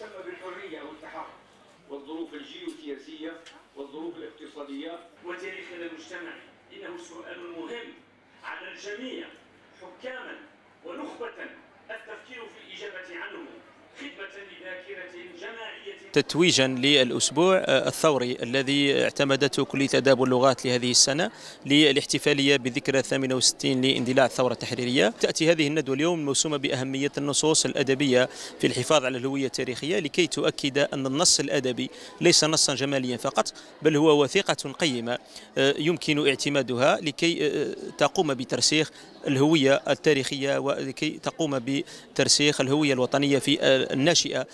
تسمى بالحرية والتحرك والظروف الجيوسياسية والظروف الاقتصادية وتاريخنا المجتمعي إنه سؤال مهم على الجميع حكاما تتويجا للأسبوع الثوري الذي اعتمدته كلية آداب واللغات لهذه السنة للاحتفالية بذكرى 68 لاندلاع الثورة التحريرية. تأتي هذه الندوة اليوم موسومة بأهمية النصوص الأدبية في الحفاظ على الهوية التاريخية لكي تؤكد أن النص الأدبي ليس نصا جماليا فقط بل هو وثيقة قيمة يمكن اعتمادها لكي تقوم بترسيخ الهوية التاريخية ولكي تقوم بترسيخ الهوية الوطنية في الناشئة